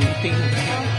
don't